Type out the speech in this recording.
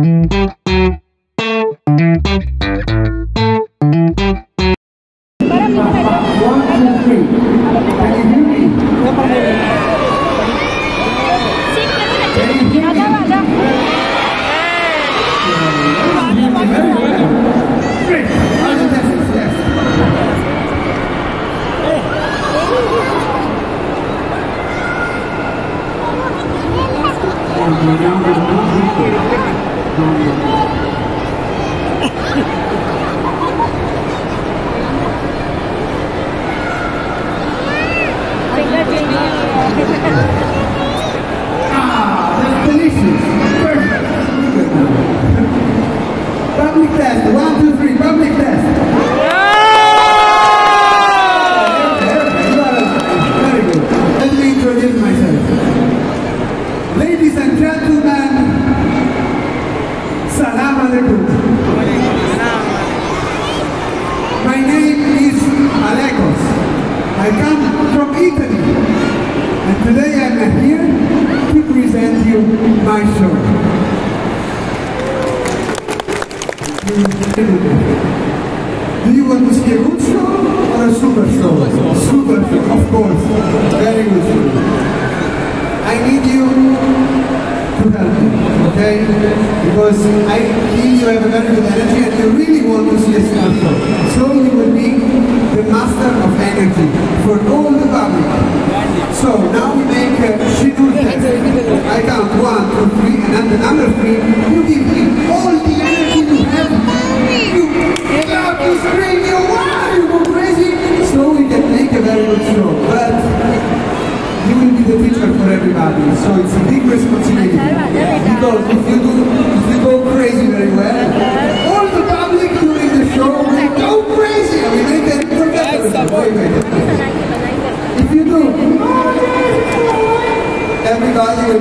One, from Italy. And today I'm here to present you my show. Do you want to see a good show or a super show? Super show, of course. Very good show. I need you okay? Because I feel you have a very good energy and you really want to see a smart. So you will be the master of energy for all the public. So now we make a schedule test. I count one, two, three, and at the number three, you give me all the energy you have. You love to scream, you want, you go crazy. So we can make a very good show. But you will be the teacher for everybody, so it's a big responsibility.